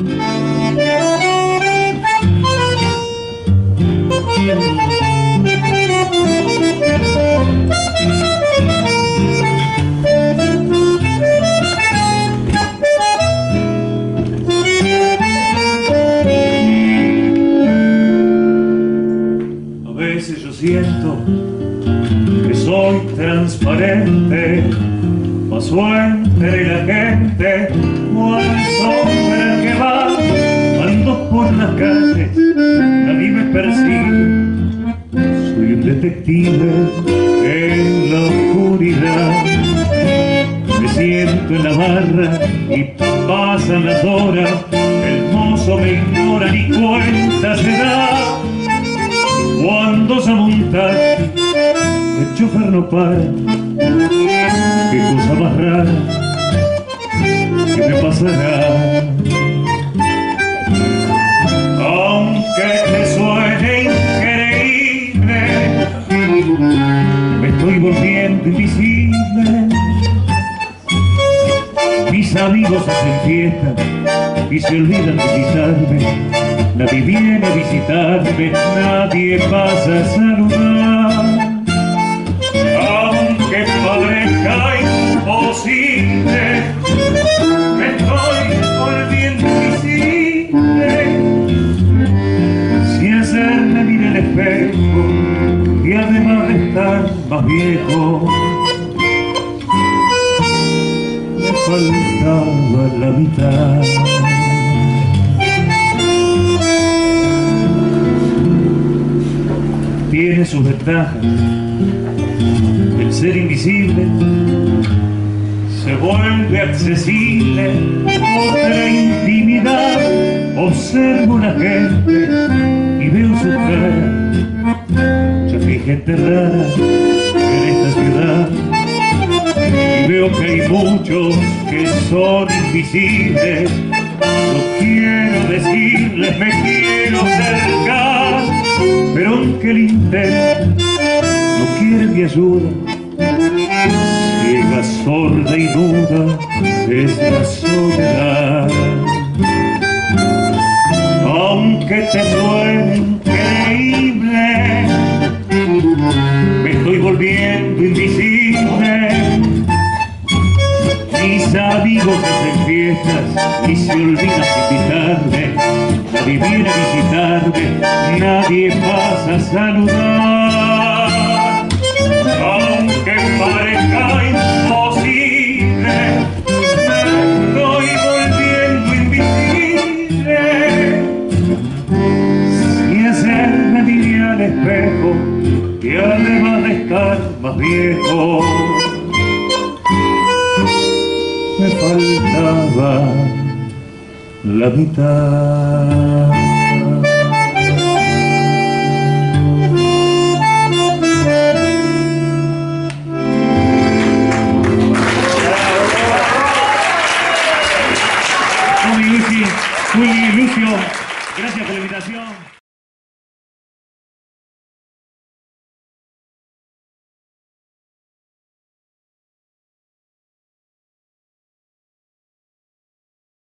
A veces yo siento que soy transparente, paso entre la gente, calles, nadie me persigue, soy un detective en la oscuridad. Me siento en la barra y pasan las horas, el mozo me ignora ni cuenta se da. Cuando se monta, el chofer no para. Qué cosa más rara que me pasará. Mis amigos hacen fiesta y se olvidan de invitarme. Nadie viene a visitarme, nadie pasa a saludar. Aunque parezca imposible, me estoy volviendo invisible. Si hacerme mire el espejo y además de estar más viejo, faltaba la mitad. tiene sus ventajas. El ser invisible se vuelve accesible, otra intimidad. Observo la gente y veo su cara. Que hay gente rara Y veo que hay muchos que son invisibles. No quiero decirles, me quiero acercar pero aunque el intento no quiere mi ayuda, ciega, sorda y duda es la soledad. Mis amigos hacen fiestas y se olvidan de invitarme. Nadie viene a visitarme, nadie pasa a saludar. Aunque parezca imposible, estoy volviendo invisible. Si hacerme mirar al espejo, y además de estar más viejo, me faltaba la mitad. Muy Lucio, gracias por la invitación.